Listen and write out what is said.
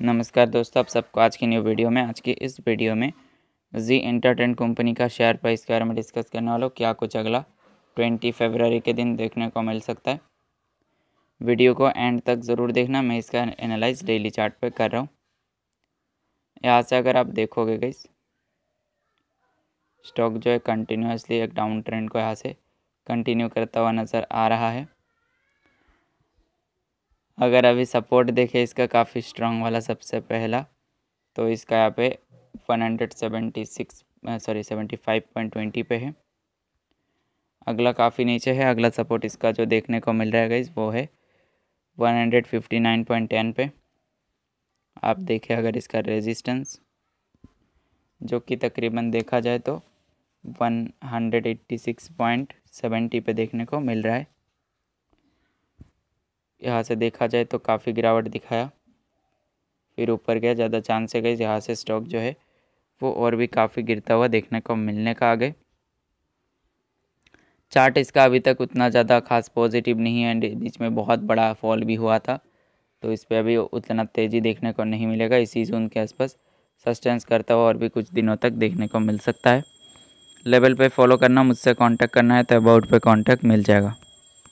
नमस्कार दोस्तों, आप सबको आज की न्यू वीडियो में, आज की इस वीडियो में जी इंटरटेन कंपनी का शेयर प्राइस के बारे में डिस्कस करने वालों क्या कुछ अगला ट्वेंटी फरवरी के दिन देखने को मिल सकता है। वीडियो को एंड तक ज़रूर देखना, मैं इसका एनालाइज डेली चार्ट पे कर रहा हूँ। यहाँ से अगर आप देखोगे गई स्टॉक जो है कंटिन्यूसली एक डाउन ट्रेंड को यहाँ से कंटिन्यू करता हुआ नज़र आ रहा है। अगर अभी सपोर्ट देखें इसका काफ़ी स्ट्रॉन्ग वाला सबसे पहला तो इसका यहाँ पे one hundred seventy six sorry seventy five point twenty पे है। अगला काफ़ी नीचे है, अगला सपोर्ट इसका जो देखने को मिल रहा है वो है one hundred fifty nine point ten पे। आप देखें अगर इसका रेजिस्टेंस जो कि तकरीबन देखा जाए तो one hundred eighty six point seventy पे देखने को मिल रहा है। यहाँ से देखा जाए तो काफ़ी गिरावट दिखाया। फिर ऊपर गया, ज़्यादा चांस है गई यहाँ से स्टॉक जो है, वो और भी काफ़ी गिरता हुआ देखने को मिलने का आगे। चार्ट इसका अभी तक उतना ज़्यादा खास पॉजिटिव नहीं है एंड बीच में बहुत बड़ा फॉल भी हुआ था तो इस पर अभी उतना तेज़ी देखने को नहीं मिलेगा। इसी जोन के आसपास सस्टेंस करता हुआ और भी कुछ दिनों तक देखने को मिल सकता है। लेवल पे फॉलो करना, मुझसे कांटेक्ट करना है तो अबाउट पे कांटेक्ट मिल जाएगा।